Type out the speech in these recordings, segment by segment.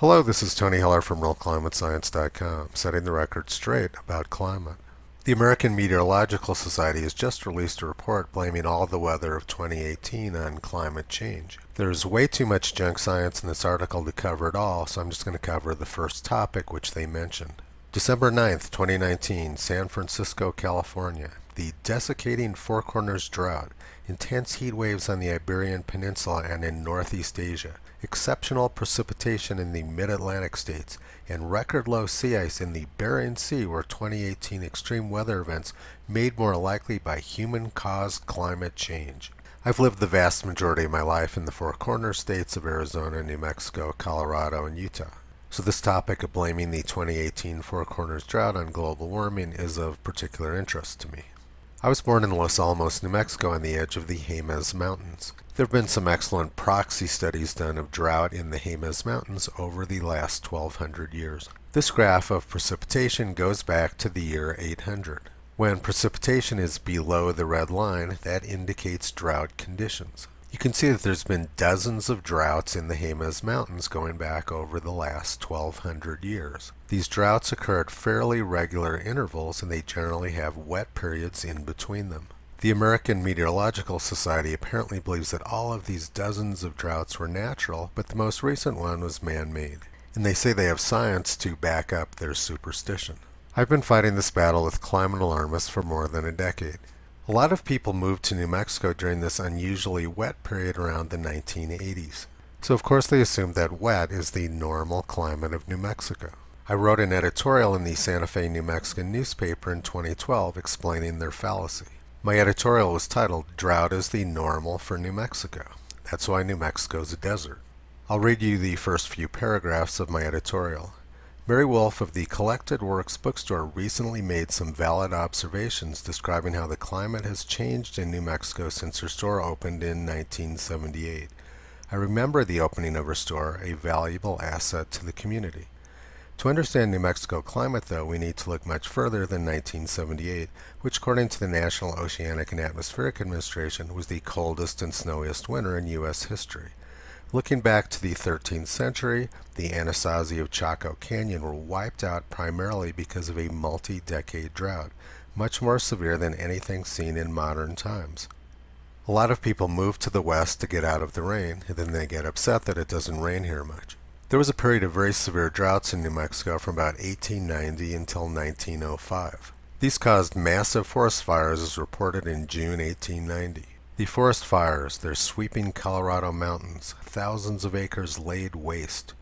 Hello, this is Tony Heller from RealClimateScience.com, setting the record straight about climate. The American Meteorological Society has just released a report blaming all the weather of 2018 on climate change. There's way too much junk science in this article to cover it all, so I'm just going to cover the first topic which they mentioned. December 9th, 2019, San Francisco, California. The desiccating Four Corners drought, intense heat waves on the Iberian Peninsula and in Northeast Asia, exceptional precipitation in the mid-Atlantic states, and record low sea ice in the Bering Sea were 2018 extreme weather events made more likely by human-caused climate change. I've lived the vast majority of my life in the Four Corners states of Arizona, New Mexico, Colorado, and Utah. So this topic of blaming the 2018 Four Corners drought on global warming is of particular interest to me. I was born in Los Alamos, New Mexico on the edge of the Jemez Mountains. There have been some excellent proxy studies done of drought in the Jemez Mountains over the last 1200 years. This graph of precipitation goes back to the year 800. When precipitation is below the red line, that indicates drought conditions. You can see that there's been dozens of droughts in the Jemez Mountains going back over the last 1200 years. These droughts occur at fairly regular intervals and they generally have wet periods in between them. The American Meteorological Society apparently believes that all of these dozens of droughts were natural, but the most recent one was man-made. And they say they have science to back up their superstition. I've been fighting this battle with climate alarmists for more than a decade. A lot of people moved to New Mexico during this unusually wet period around the 1980s. So of course they assumed that wet is the normal climate of New Mexico. I wrote an editorial in the Santa Fe, New Mexican newspaper in 2012 explaining their fallacy. My editorial was titled, Drought is the Normal for New Mexico. That's why New Mexico is a desert. I'll read you the first few paragraphs of my editorial. Mary Wolfe of the Collected Works bookstore recently made some valid observations describing how the climate has changed in New Mexico since her store opened in 1978. I remember the opening of her store, a valuable asset to the community. To understand New Mexico climate, though, we need to look much further than 1978, which according to the National Oceanic and Atmospheric Administration was the coldest and snowiest winter in U.S. history. Looking back to the 13th century, the Anasazi of Chaco Canyon were wiped out primarily because of a multi-decade drought, much more severe than anything seen in modern times. A lot of people move to the west to get out of the rain, and then they get upset that it doesn't rain here much. There was a period of very severe droughts in New Mexico from about 1890 until 1905. These caused massive forest fires as reported in June 1890. The forest fires, their sweeping Colorado mountains, thousands of acres laid waste.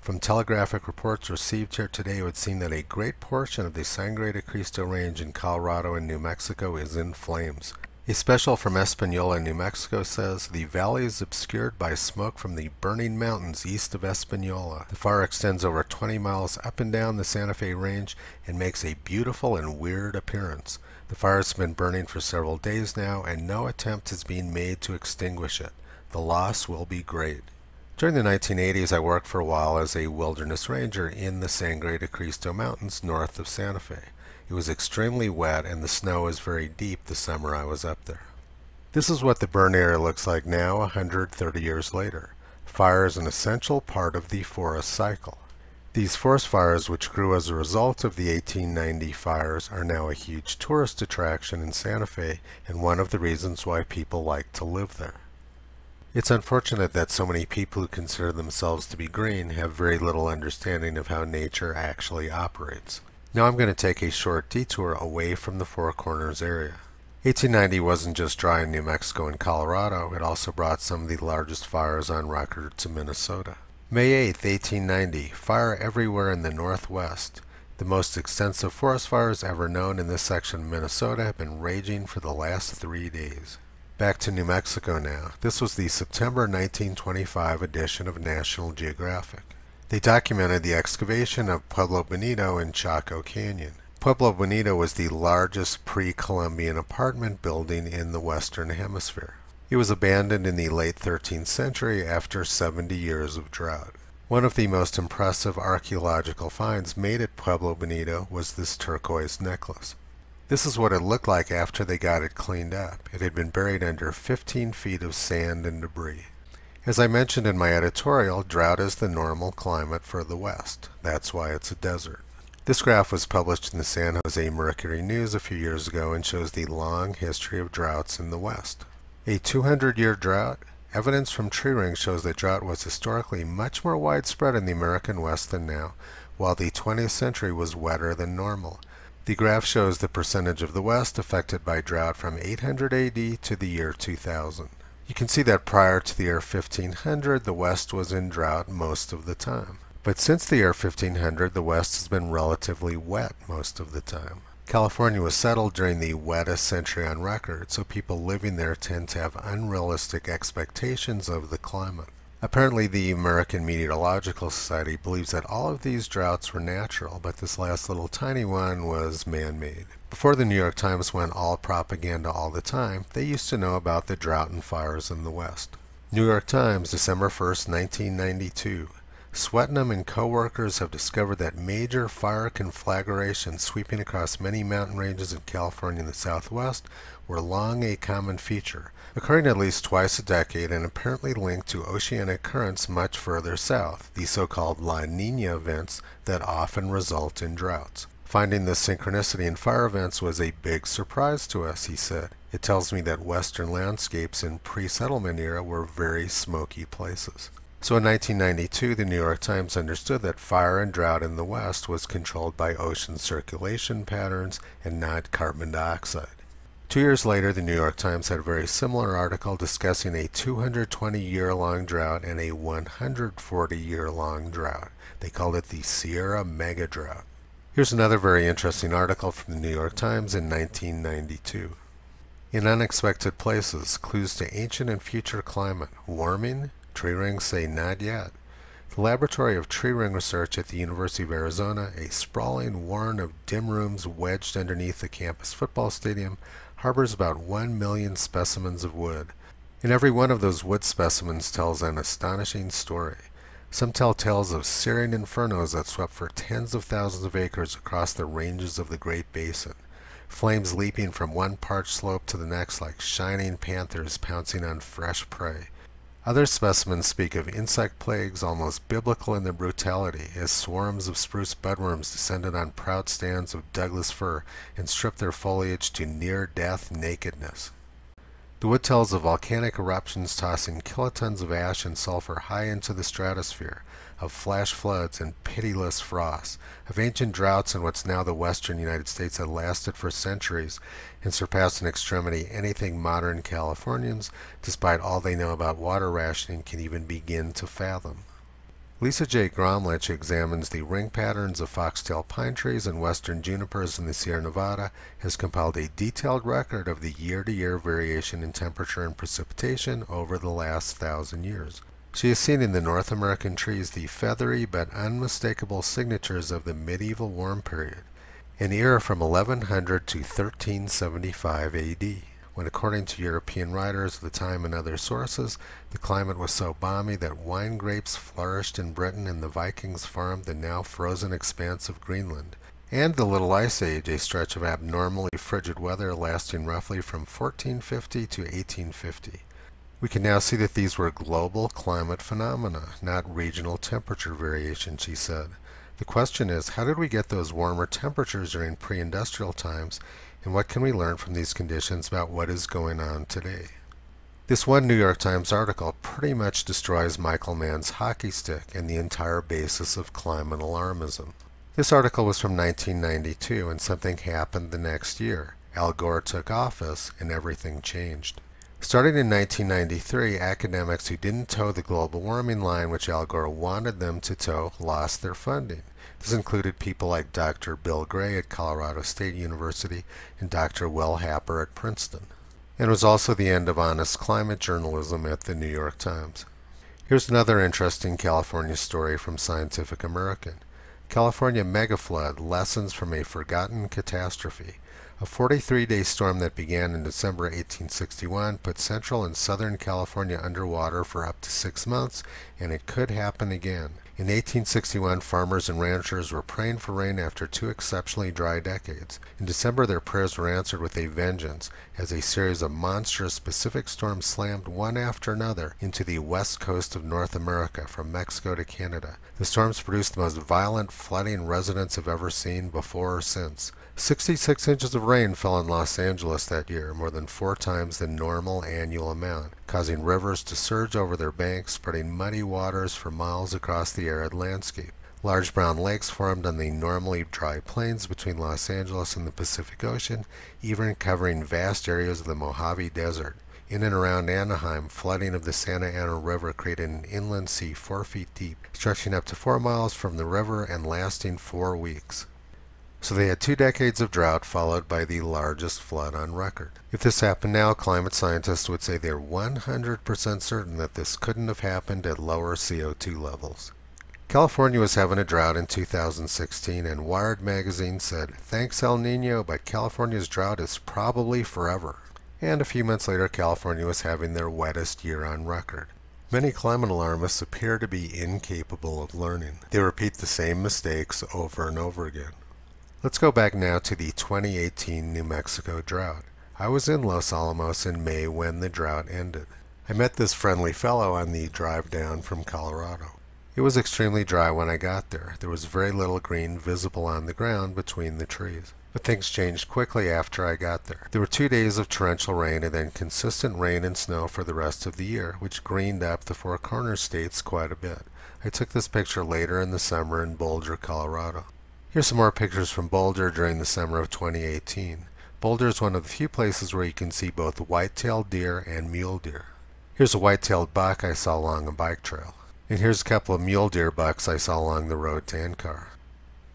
From telegraphic reports received here today, it would seem that a great portion of the Sangre de Cristo Range in Colorado and New Mexico is in flames. A special from Espanola, New Mexico says the valley is obscured by smoke from the burning mountains east of Espanola. The fire extends over 20 miles up and down the Santa Fe Range and makes a beautiful and weird appearance. The fire has been burning for several days now, and no attempt is being made to extinguish it. The loss will be great. During the 1980s, I worked for a while as a wilderness ranger in the Sangre de Cristo Mountains north of Santa Fe. It was extremely wet, and the snow was very deep the summer I was up there. This is what the burn area looks like now, 130 years later. Fire is an essential part of the forest cycle. These forest fires, which grew as a result of the 1890 fires, are now a huge tourist attraction in Santa Fe and one of the reasons why people like to live there. It's unfortunate that so many people who consider themselves to be green have very little understanding of how nature actually operates. Now I'm going to take a short detour away from the Four Corners area. 1890 wasn't just dry in New Mexico and Colorado, it also brought some of the largest fires on record to Minnesota. May 8, 1890, fire everywhere in the northwest. The most extensive forest fires ever known in this section of Minnesota have been raging for the last three days. Back to New Mexico now. This was the September 1925 edition of National Geographic. They documented the excavation of Pueblo Bonito in Chaco Canyon. Pueblo Bonito was the largest pre-Columbian apartment building in the Western Hemisphere. It was abandoned in the late 13th century after 70 years of drought. One of the most impressive archaeological finds made at Pueblo Bonito was this turquoise necklace. This is what it looked like after they got it cleaned up. It had been buried under 15 feet of sand and debris. As I mentioned in my editorial, drought is the normal climate for the West. That's why it's a desert. This graph was published in the San Jose Mercury News a few years ago and shows the long history of droughts in the West. A 200 year drought? Evidence from tree rings shows that drought was historically much more widespread in the American West than now, while the 20th century was wetter than normal. The graph shows the percentage of the West affected by drought from 800 AD to the year 2000. You can see that prior to the year 1500, the West was in drought most of the time. But since the year 1500, the West has been relatively wet most of the time. California was settled during the wettest century on record, so people living there tend to have unrealistic expectations of the climate. Apparently, the American Meteorological Society believes that all of these droughts were natural, but this last little tiny one was man made. Before the New York Times went all propaganda all the time, they used to know about the drought and fires in the West. New York Times, December 1st, 1992. Swetnam and co-workers have discovered that major fire conflagrations sweeping across many mountain ranges in California and the Southwest were long a common feature, occurring at least twice a decade and apparently linked to oceanic currents much further south, the so-called La Nina events that often result in droughts. Finding this synchronicity in fire events was a big surprise to us, he said. It tells me that western landscapes in pre-settlement era were very smoky places. So in 1992, the New York Times understood that fire and drought in the West was controlled by ocean circulation patterns and not carbon dioxide. Two years later, the New York Times had a very similar article discussing a 220 year long drought and a 140 year long drought. They called it the Sierra Mega Drought. Here's another very interesting article from the New York Times in 1992. In unexpected places, clues to ancient and future climate, warming, Tree rings say not yet. The Laboratory of Tree Ring Research at the University of Arizona, a sprawling warren of dim rooms wedged underneath the campus football stadium, harbors about one million specimens of wood. And every one of those wood specimens tells an astonishing story. Some tell tales of searing infernos that swept for tens of thousands of acres across the ranges of the Great Basin, flames leaping from one parched slope to the next like shining panthers pouncing on fresh prey. Other specimens speak of insect plagues almost biblical in their brutality, as swarms of spruce budworms descended on proud stands of Douglas fir and stripped their foliage to near-death nakedness. The wood tells of volcanic eruptions tossing kilotons of ash and sulfur high into the stratosphere, of flash floods and pitiless frosts, of ancient droughts in what's now the western United States that lasted for centuries and surpassed in extremity anything modern Californians, despite all they know about water rationing, can even begin to fathom. Lisa J. Graumlich examines the ring patterns of foxtail pine trees and western junipers in the Sierra Nevada, has compiled a detailed record of the year-to-year -year variation in temperature and precipitation over the last thousand years. She has seen in the North American trees the feathery but unmistakable signatures of the medieval warm period, an era from 1100 to 1375 AD, when according to European writers of the time and other sources, the climate was so balmy that wine grapes flourished in Britain and the Vikings farmed the now frozen expanse of Greenland, and the Little Ice Age, a stretch of abnormally frigid weather lasting roughly from 1450 to 1850. We can now see that these were global climate phenomena, not regional temperature variation, she said. The question is, how did we get those warmer temperatures during pre-industrial times, and what can we learn from these conditions about what is going on today? This one New York Times article pretty much destroys Michael Mann's hockey stick and the entire basis of climate alarmism. This article was from 1992, and something happened the next year. Al Gore took office, and everything changed. Starting in 1993, academics who didn't toe the global warming line, which Al Gore wanted them to toe, lost their funding. This included people like Dr. Bill Gray at Colorado State University and Dr. Will Happer at Princeton. And was also the end of honest climate journalism at the New York Times. Here's another interesting California story from Scientific American. California megaflood lessons from a forgotten catastrophe. A 43-day storm that began in December 1861 put central and southern California underwater for up to six months, and it could happen again. In 1861, farmers and ranchers were praying for rain after two exceptionally dry decades. In December, their prayers were answered with a vengeance as a series of monstrous Pacific storms slammed one after another into the west coast of North America from Mexico to Canada. The storms produced the most violent flooding residents have ever seen before or since. 66 inches of rain fell in Los Angeles that year, more than four times the normal annual amount, causing rivers to surge over their banks, spreading muddy waters for miles across the arid landscape. Large brown lakes formed on the normally dry plains between Los Angeles and the Pacific Ocean, even covering vast areas of the Mojave Desert. In and around Anaheim, flooding of the Santa Ana River created an inland sea four feet deep, stretching up to four miles from the river and lasting four weeks. So they had two decades of drought followed by the largest flood on record. If this happened now, climate scientists would say they're 100% certain that this couldn't have happened at lower CO2 levels. California was having a drought in 2016, and Wired magazine said, Thanks El Nino, but California's drought is probably forever. And a few months later, California was having their wettest year on record. Many climate alarmists appear to be incapable of learning. They repeat the same mistakes over and over again. Let's go back now to the 2018 New Mexico drought. I was in Los Alamos in May when the drought ended. I met this friendly fellow on the drive down from Colorado. It was extremely dry when I got there. There was very little green visible on the ground between the trees. But things changed quickly after I got there. There were two days of torrential rain and then consistent rain and snow for the rest of the year, which greened up the Four Corners states quite a bit. I took this picture later in the summer in Boulder, Colorado. Here's some more pictures from Boulder during the summer of 2018. Boulder is one of the few places where you can see both white-tailed deer and mule deer. Here's a white-tailed buck I saw along a bike trail. And here's a couple of mule deer bucks I saw along the road to NCAR.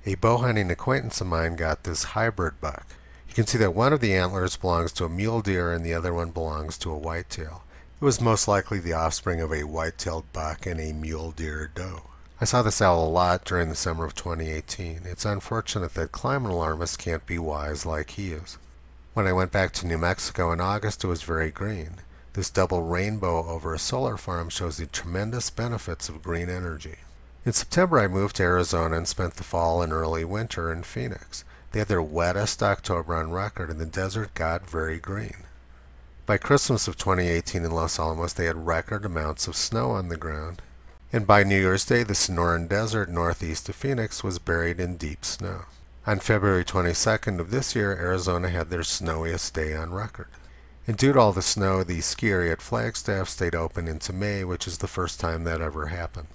A bow hunting acquaintance of mine got this hybrid buck. You can see that one of the antlers belongs to a mule deer and the other one belongs to a whitetail. It was most likely the offspring of a white-tailed buck and a mule deer doe. I saw this owl a lot during the summer of 2018. It's unfortunate that climate alarmists can't be wise like he is. When I went back to New Mexico in August, it was very green. This double rainbow over a solar farm shows the tremendous benefits of green energy. In September, I moved to Arizona and spent the fall and early winter in Phoenix. They had their wettest October on record, and the desert got very green. By Christmas of 2018 in Los Alamos, they had record amounts of snow on the ground and by New Year's Day the Sonoran Desert northeast of Phoenix was buried in deep snow. On February 22nd of this year, Arizona had their snowiest day on record. And due to all the snow, the ski area at Flagstaff stayed open into May, which is the first time that ever happened.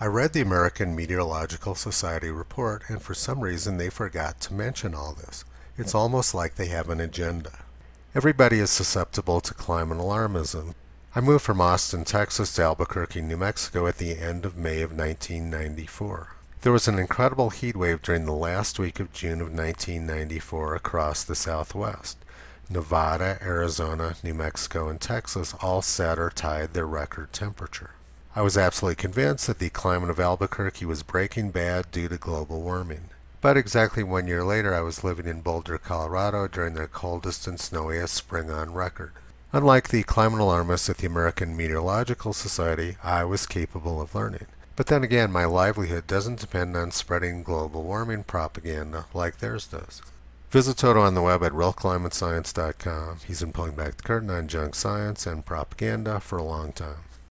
I read the American Meteorological Society report, and for some reason they forgot to mention all this. It's almost like they have an agenda. Everybody is susceptible to climate alarmism, I moved from Austin, Texas to Albuquerque, New Mexico at the end of May of 1994. There was an incredible heat wave during the last week of June of 1994 across the Southwest. Nevada, Arizona, New Mexico, and Texas all set or tied their record temperature. I was absolutely convinced that the climate of Albuquerque was breaking bad due to global warming. But exactly one year later, I was living in Boulder, Colorado during the coldest and snowiest spring on record. Unlike the climate alarmists at the American Meteorological Society, I was capable of learning. But then again, my livelihood doesn't depend on spreading global warming propaganda like theirs does. Visit Toto on the web at realclimatescience.com. He's been pulling back the curtain on junk science and propaganda for a long time.